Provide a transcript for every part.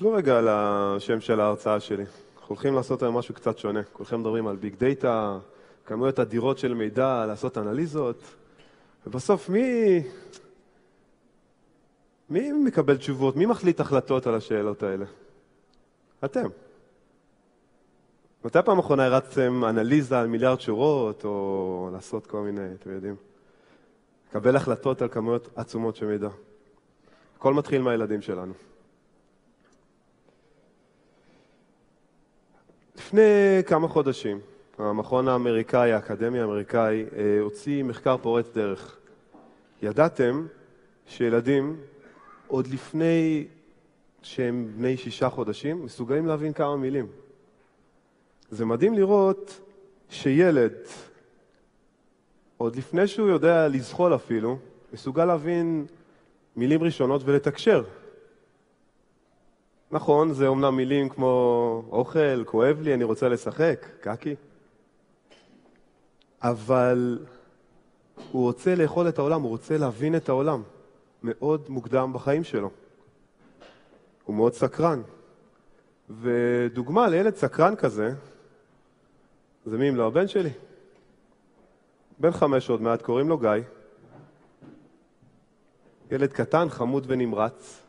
תסתכלו רגע על השם של ההרצאה שלי. אנחנו הולכים לעשות היום משהו קצת שונה. כולכם מדברים על ביג דאטה, כמויות אדירות של מידע, לעשות אנליזות, ובסוף מי... מי מקבל תשובות? מי מחליט החלטות על השאלות האלה? אתם. מתי פעם אחרונה הרצתם אנליזה על מיליארד שורות, או לעשות כל מיני, אתם יודעים, לקבל החלטות על כמויות עצומות של מידע? הכל מתחיל מהילדים שלנו. לפני כמה חודשים, המכון האמריקאי, האקדמיה האמריקאי, אה, הוציא מחקר פורץ דרך. ידעתם שילדים, עוד לפני שהם בני שישה חודשים, מסוגלים להבין כמה מילים. זה מדהים לראות שילד, עוד לפני שהוא יודע לזחול אפילו, מסוגל להבין מילים ראשונות ולתקשר. נכון, זה אומנם מילים כמו אוכל, כואב לי, אני רוצה לשחק, קקי. אבל הוא רוצה לאכול את העולם, הוא רוצה להבין את העולם מאוד מוקדם בחיים שלו. הוא מאוד סקרן. ודוגמה לילד סקרן כזה, זה מי אם לא הבן שלי. בן חמש עוד מעט, קוראים לו גיא. ילד קטן, חמוד ונמרץ,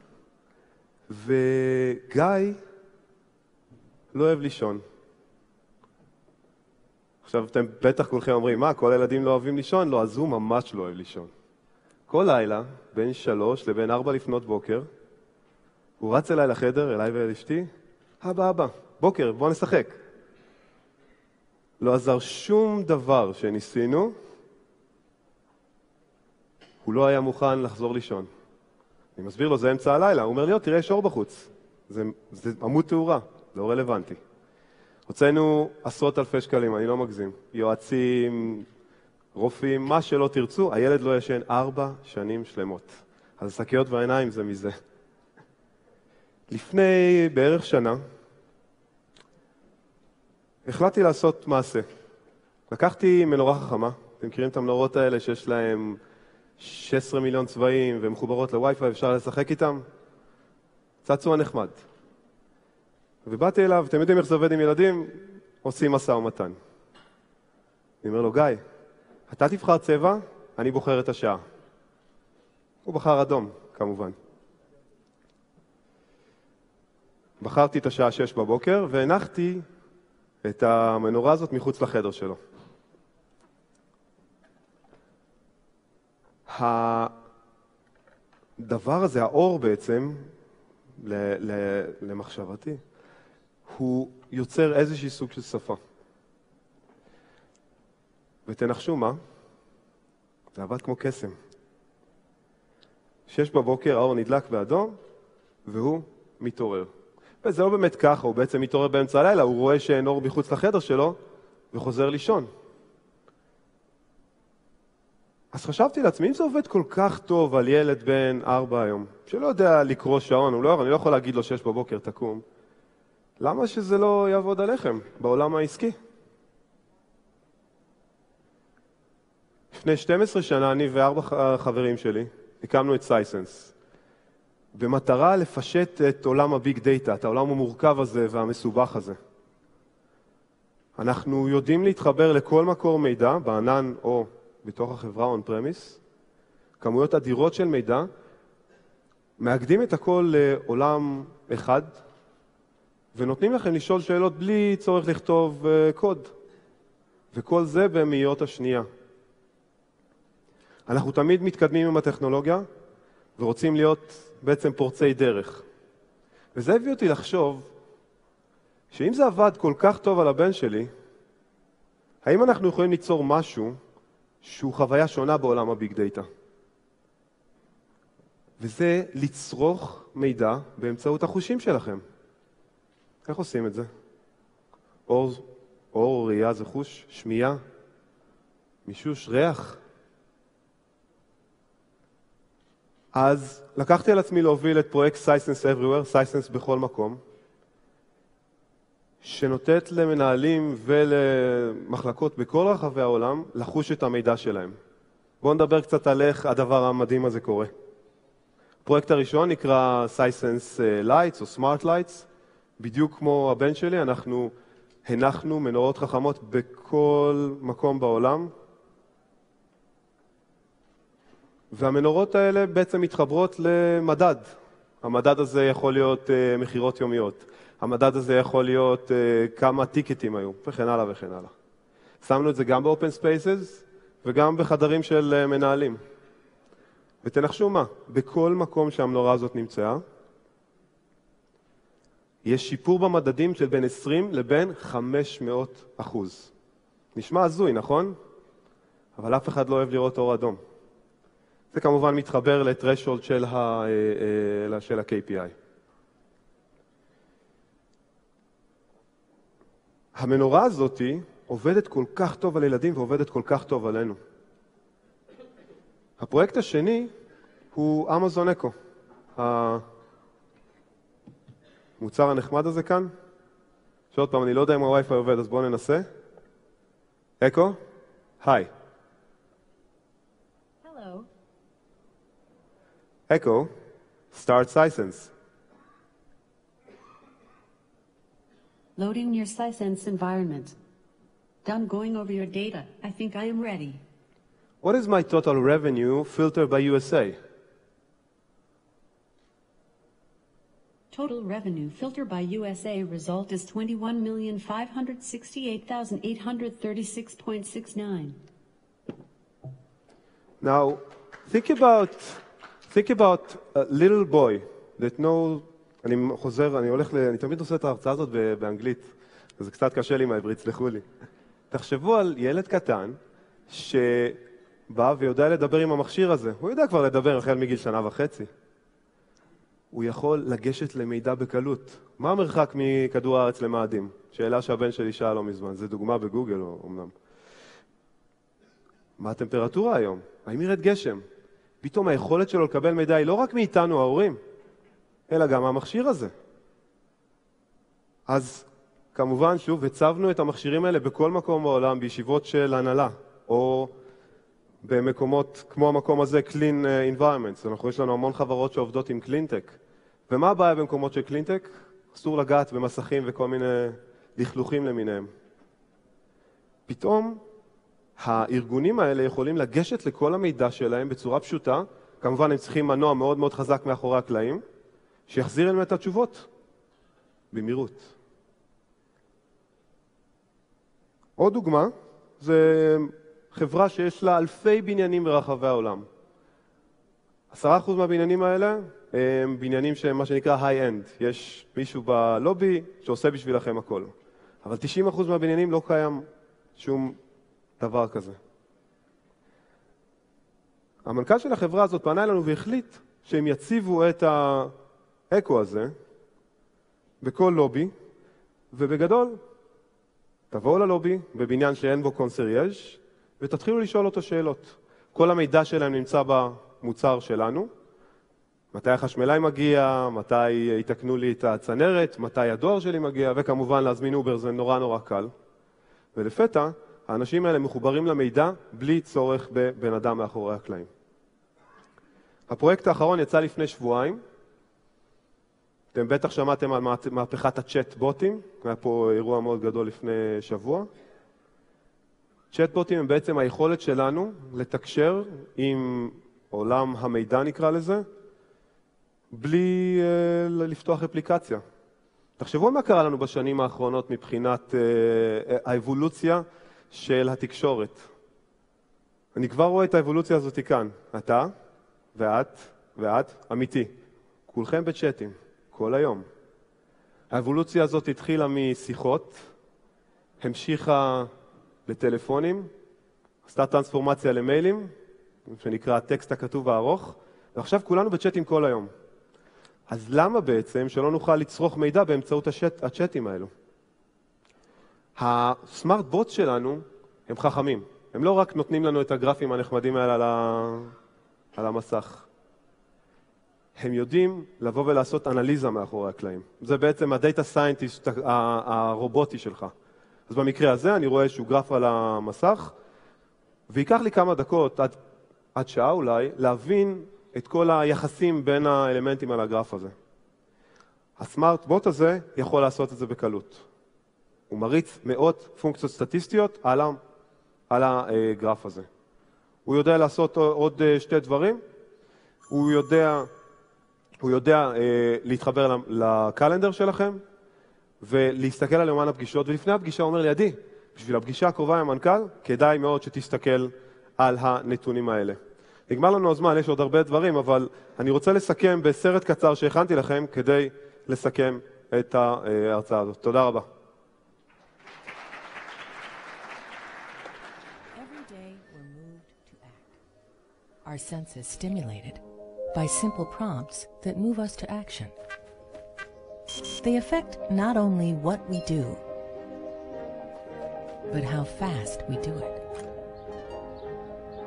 וגיא לא אוהב לישון. עכשיו, אתם בטח כולכם אומרים, מה, כל הילדים לא אוהבים לישון? לא, אז הוא ממש לא אוהב לישון. כל לילה, בין שלוש לבין ארבע לפנות בוקר, הוא רץ אליי לחדר, אליי ואל אשתי, אבא, אבא, בוקר, בוא נשחק. לא עזר שום דבר שניסינו, הוא לא היה מוכן לחזור לישון. אני מסביר לו, זה אמצע הלילה. הוא אומר לי, תראה, יש אור בחוץ. זה, זה עמוד תאורה, לא רלוונטי. הוצאנו עשרות אלפי שקלים, אני לא מגזים. יועצים, רופאים, מה שלא תרצו, הילד לא ישן ארבע שנים שלמות. אז השקיות והעיניים זה מזה. לפני בערך שנה החלטתי לעשות מעשה. לקחתי מנורה חכמה, אתם מכירים את המנורות האלה שיש להן 16 מיליון צבעים ומחוברות לווי-פיי, אפשר לשחק איתם? צעצוע נחמד. ובאתי אליו, אתם יודעים איך זה עובד עם ילדים? עושים משא ומתן. אני אומר לו, גיא, אתה תבחר צבע, אני בוחר את השעה. הוא בחר אדום, כמובן. בחרתי את השעה שש בבוקר והנחתי את המנורה הזאת מחוץ לחדר שלו. הדבר הזה, האור בעצם, למחשבתי, הוא יוצר איזשהי סוג של שפה. ותנחשו מה? זה עבד כמו קסם. שש בבוקר האור נדלק באדום, והוא מתעורר. וזה לא באמת ככה, הוא בעצם מתעורר באמצע הלילה, הוא רואה שאין אור מחוץ לחדר שלו, וחוזר לישון. אז חשבתי לעצמי, אם זה עובד כל כך טוב על ילד בן ארבע היום, שלא יודע לקרוא שעון, לא, אני לא יכול להגיד לו שש בבוקר תקום, למה שזה לא יעבוד עליכם בעולם העסקי? לפני 12 שנה אני וארבע חברים שלי הקמנו את Sisense במטרה לפשט את עולם ה big data, את העולם המורכב הזה והמסובך הזה. אנחנו יודעים להתחבר לכל מקור מידע, בענן או בתוך החברה premise, כמויות אדירות של מידע, מאגדים את הכל לעולם אחד, ונותנים לכם לשאול שאלות בלי צורך לכתוב uh, קוד. וכל זה במאיות השנייה. אנחנו תמיד מתקדמים עם הטכנולוגיה ורוצים להיות בעצם פורצי דרך. וזה הביא אותי לחשוב שאם זה עבד כל כך טוב על הבן שלי, האם אנחנו יכולים ליצור משהו שהוא חוויה שונה בעולם הביג דאטה? וזה לצרוך מידע באמצעות החושים שלכם. איך עושים את זה? אור, אור ראייה זה חוש, שמיעה, מישוש, ריח. אז לקחתי על עצמי להוביל את פרויקט סייסנס Everywhere, סייסנס בכל מקום, שנותנת למנהלים ולמחלקות בכל רחבי העולם לחוש את המידע שלהם. בואו נדבר קצת על איך הדבר המדהים הזה קורה. הפרויקט הראשון נקרא Sisense Lights או Smart Lights. בדיוק כמו הבן שלי, אנחנו הנחנו מנורות חכמות בכל מקום בעולם, והמנורות האלה בעצם מתחברות למדד. המדד הזה יכול להיות uh, מכירות יומיות, המדד הזה יכול להיות uh, כמה טיקטים היו, וכן הלאה וכן הלאה. שמנו את זה גם ב-open spaces וגם בחדרים של uh, מנהלים. ותנחשו מה, בכל מקום שהמנורה הזאת נמצאה, יש שיפור במדדים של בין 20 לבין 500 אחוז. נשמע הזוי, נכון? אבל אף אחד לא אוהב לראות אור אדום. זה כמובן מתחבר לטרשולד של, ה, אה, אה, של ה-KPI. המנורה הזאת עובדת כל כך טוב על ילדים ועובדת כל כך טוב עלינו. הפרויקט השני הוא אמזון אקו, המוצר הנחמד הזה כאן. שעוד פעם, אני לא יודע אם הווי-פיי עובד, אז בואו ננסה. אקו, היי. Echo, start Sisense. Loading your Sisense environment. Done going over your data. I think I am ready. What is my total revenue filtered by USA? Total revenue filtered by USA result is 21,568,836.69. Now, think about Think about a little boy that knows, אני חוזר, אני הולך, ל, אני תמיד עושה את ההרצאה הזאת באנגלית, זה קצת קשה לי עם העברית, סלחו לי. תחשבו על ילד קטן שבא ויודע לדבר עם המכשיר הזה. הוא יודע כבר לדבר החל מגיל שנה וחצי. הוא יכול לגשת למידע בקלות. מה המרחק מכדור הארץ למאדים? שאלה שהבן שלי שאל לא מזמן, זו דוגמה בגוגל אמנם. מה הטמפרטורה היום? האם ירד גשם? פתאום היכולת שלו לקבל מידע היא לא רק מאיתנו ההורים, אלא גם מהמכשיר הזה. אז כמובן, שוב, הצבנו את המכשירים האלה בכל מקום בעולם, בישיבות של הנהלה, או במקומות כמו המקום הזה, Clean Environments. אנחנו, יש לנו המון חברות שעובדות עם קלינטק. ומה הבעיה במקומות של קלינטק? אסור לגעת במסכים וכל מיני לכלוכים למיניהם. פתאום הארגונים האלה יכולים לגשת לכל המידע שלהם בצורה פשוטה, כמובן הם צריכים מנוע מאוד מאוד חזק מאחורי הקלעים, שיחזיר אליהם את התשובות במהירות. עוד דוגמה, זה חברה שיש לה אלפי בניינים ברחבי העולם. עשרה אחוז מהבניינים האלה הם בניינים שהם מה שנקרא היי-אנד. יש מישהו בלובי שעושה בשבילכם הכל. אבל 90% מהבניינים לא קיים שום דבר כזה. המנכ"ל של החברה הזאת פנה אלינו והחליט שהם יציבו את האקו הזה בכל לובי, ובגדול, תבואו ללובי בבניין שאין בו קונסרייז' ותתחילו לשאול אותו שאלות. כל המידע שלהם נמצא במוצר שלנו, מתי החשמלאי מגיע, מתי יתקנו לי את הצנרת, מתי הדואר שלי מגיע, וכמובן להזמין אובר זה נורא נורא קל. ולפתע, האנשים האלה מחוברים למידע בלי צורך בבן אדם מאחורי הקלעים. הפרויקט האחרון יצא לפני שבועיים. אתם בטח שמעתם על מהפכת הצ'אט בוטים, היה פה אירוע מאוד גדול לפני שבוע. צ'אט בוטים הם בעצם היכולת שלנו לתקשר עם עולם המידע נקרא לזה, בלי uh, לפתוח אפליקציה. תחשבו מה קרה לנו בשנים האחרונות מבחינת uh, האבולוציה של התקשורת. אני כבר רואה את האבולוציה הזאת כאן. אתה ואת ואת, אמיתי. כולכם בצ'אטים, כל היום. האבולוציה הזאת התחילה משיחות, המשיכה לטלפונים, עשתה טרנספורמציה למיילים, שנקרא הטקסט הכתוב הארוך, ועכשיו כולנו בצ'אטים כל היום. אז למה בעצם שלא נוכל לצרוך מידע באמצעות הצ'אט, הצ'אטים האלו? הסמארט בוט שלנו הם חכמים. הם לא רק נותנים לנו את הגרפים הנחמדים האלה על. על המסך. הם יודעים לבוא ולעשות אנליזה מאחורי הקלעים. זה בעצם הדאטה סיינטיסט הרובוטי שלך. אז במקרה הזה אני רואה איזשהו גרף על המסך, וייקח לי כמה דקות, עד, עד שעה אולי, להבין את כל היחסים בין האלמנטים על הגרף הזה. הסמארט בוט הזה יכול לעשות את זה בקלות. הוא מריץ מאות פונקציות סטטיסטיות על, ה, על הגרף הזה. הוא יודע לעשות עוד שתי דברים. הוא יודע, הוא יודע אה, להתחבר לקלנדר שלכם ולהסתכל על יומן הפגישות, ולפני הפגישה הוא אומר לי, עדי, בשביל הפגישה הקרובה עם המנכ"ל, כדאי מאוד שתסתכל על הנתונים האלה. נגמר לנו הזמן, יש עוד הרבה דברים, אבל אני רוצה לסכם בסרט קצר שהכנתי לכם כדי לסכם את ההרצאה הזאת. תודה רבה. Our senses stimulated by simple prompts that move us to action. They affect not only what we do, but how fast we do it.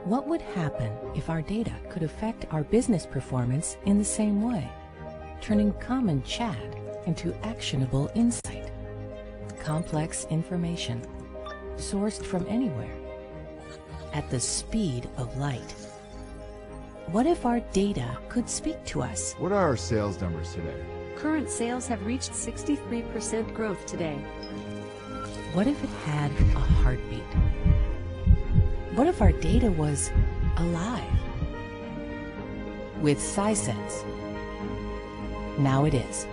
What would happen if our data could affect our business performance in the same way, turning common chat into actionable insight? Complex information, sourced from anywhere, at the speed of light. What if our data could speak to us? What are our sales numbers today? Current sales have reached 63% growth today. What if it had a heartbeat? What if our data was alive? With Sisense, now it is.